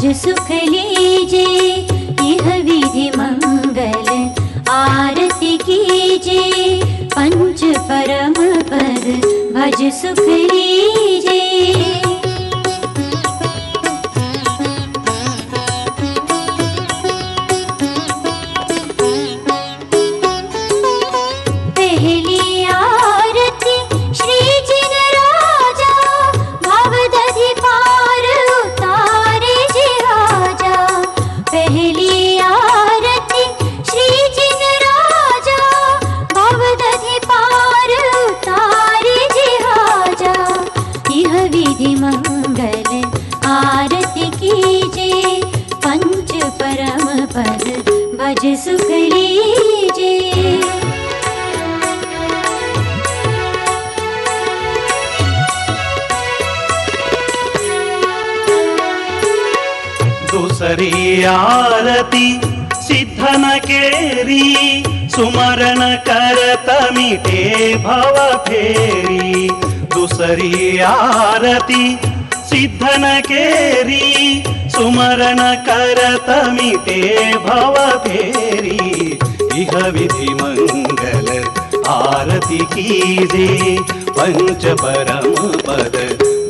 भज सुख लीजे यह विधि मंगल आरती कीजे पंच परम पद भज सुख मंगल आरती कीजे पंच परम पद भज सुख लीजे दूसरी आरती सिद्धन केरी, सुमरण करत मिटे भव फेरी। दूसरी आरती सिद्धन केरी सुमरण करत मिटे भव फेरी इह विधि मंगल आरती कीजे पंच परम पद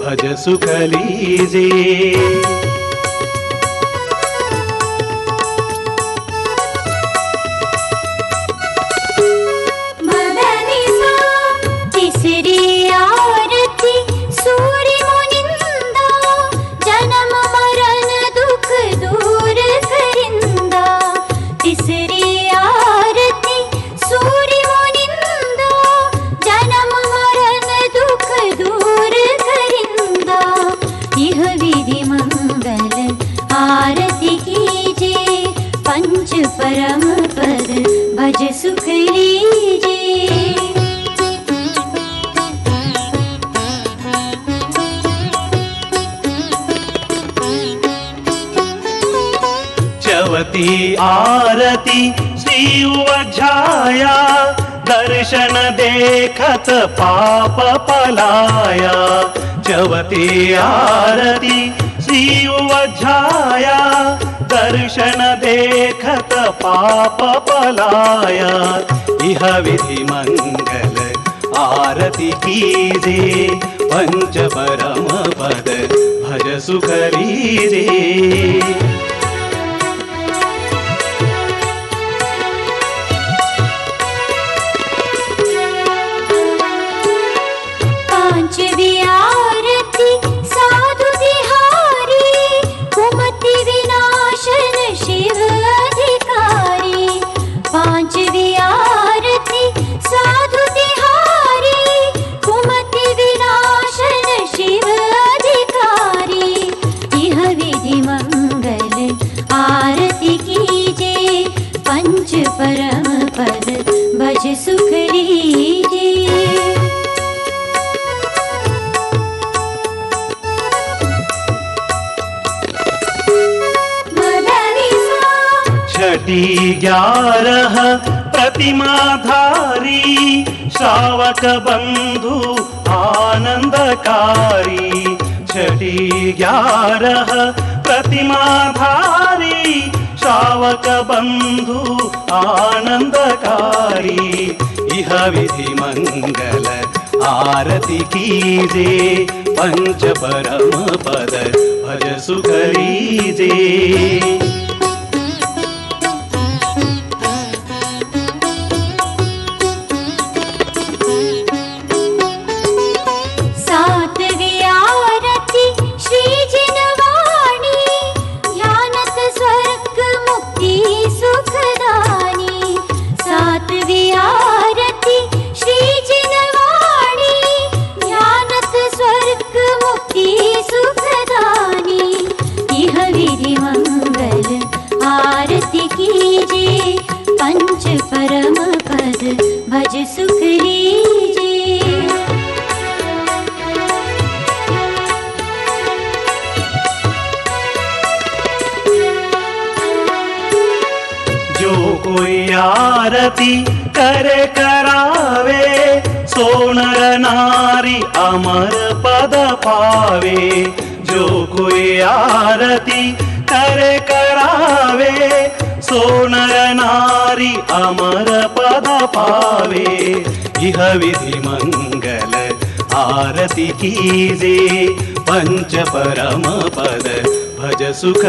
भज सुख भज सुख चवती आरती श्री उवझाया दर्शन देखत पाप पलाया। चवती आरती श्री उवझाया दर्शन देखत पाप पलाया इह विधि मंगल आरती परम पद भज सुख लीजे परम पद भज सुख लीजे मदनि सा छठी ग्यारह प्रतिमाधारी श्रावक बंधु आनंदकारी। छठी ग्यारह प्रतिमाधारी श्रावक बंधु आनंदकारी इह विधि मंगल आरती कीजे पंच परम पद भज सुख आरती करे करावे सोनर नारी अमर पद पावे। जो आरती करे सोनर नारी अमर पद पावे। इह विधि मंगल आरती कीजे पंच परम पद भज सुख